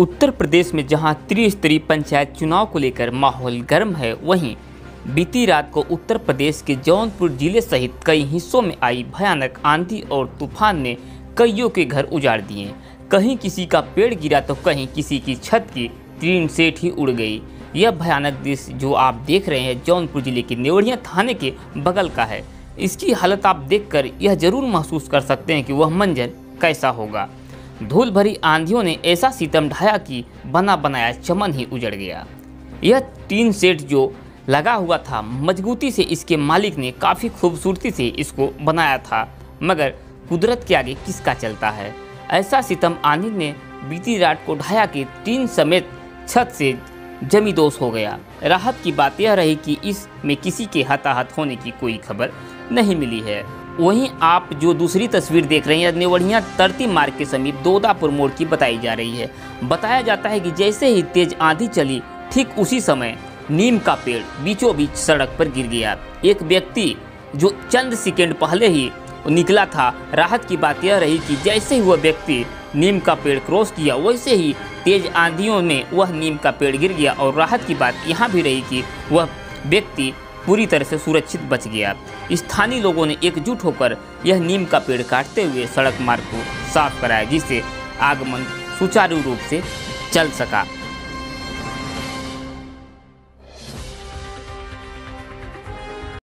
उत्तर प्रदेश में जहाँ त्रिस्तरीय पंचायत चुनाव को लेकर माहौल गर्म है, वहीं बीती रात को उत्तर प्रदेश के जौनपुर ज़िले सहित कई हिस्सों में आई भयानक आंधी और तूफ़ान ने कईयों के घर उजाड़ दिए। कहीं किसी का पेड़ गिरा तो कहीं किसी की छत की टीन सेठ ही उड़ गई। यह भयानक दृश्य जो आप देख रहे हैं जौनपुर ज़िले के नेवड़िया थाने के बगल का है। इसकी हालत आप देखकर यह ज़रूर महसूस कर सकते हैं कि वह मंजर कैसा होगा। धूल भरी आंधियों ने ऐसा सितम ढाया कि बना बनाया चमन ही उजड़ गया। यह टीन सेट जो लगा हुआ था, मजबूती से इसके मालिक ने काफ़ी खूबसूरती से इसको बनाया था, मगर कुदरत के आगे किसका चलता है? ऐसा सितम आंधी ने बीती रात को ढाया कि टीन समेत छत से जमी दोष हो गया। राहत की बात यह रही कि इसमें किसी के हताहत होने की कोई खबर नहीं मिली है। वहीं आप जो दूसरी तस्वीर देख रहे हैं नेवढ़िया तरती मार्ग के समीप दोदापुर मोड़ की बताई जा रही है। बताया जाता है कि जैसे ही तेज आंधी चली, ठीक उसी समय नीम का पेड़ बीचों बीच सड़क पर गिर गया। एक व्यक्ति जो चंद सेकेंड पहले ही निकला था, राहत की बात यह रही कि जैसे ही वह व्यक्ति नीम का पेड़ क्रॉस किया, वैसे ही तेज आंधियों में वह नीम का पेड़ गिर गया और राहत की बात यहाँ भी रही कि वह व्यक्ति पूरी तरह से सुरक्षित बच गया। स्थानीय लोगों ने एकजुट होकर यह नीम का पेड़ काटते हुए सड़क मार्ग को साफ़ कराया, जिससे आगमन सुचारू रूप से चल सका।